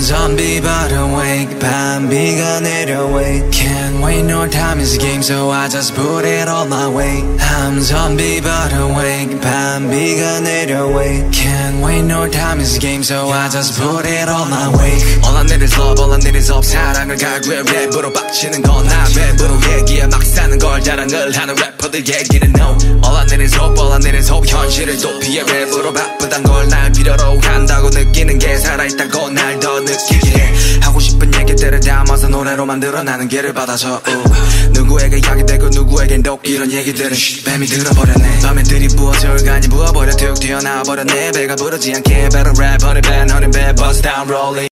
zombie but awake 밤비가 내려 wait Can't wait no time is a game so I just put it all my way I'm zombie but awake 밤비가 내려 wait Can't wait no time is a game so I just put it all my way All I need is love all I need is hope 사랑을 갈구해 랩으로 빡치는 건나 랩으로 얘기해 막 사는 걸 자랑을 하는 래퍼들 얘기는 no All I need is hope all I need is hope 현실을 도피해 랩으로 바쁘단 걸 날 필요로 한다고 느끼는 게 살아 있다고 날 더 느끼게 해. 하고 싶은 얘기들을 담아서 노래로 만들어 나는 길을 받아서 우. 누구에게 이야기되고 누구에겐 독 이런 얘기들은 쉿, 뱀이 들어버렸네. 밤에 들이부어져 간이 부어버려 툭 튀어나와버렸네. 배가 부르지 않게 better honey bad bust down rolling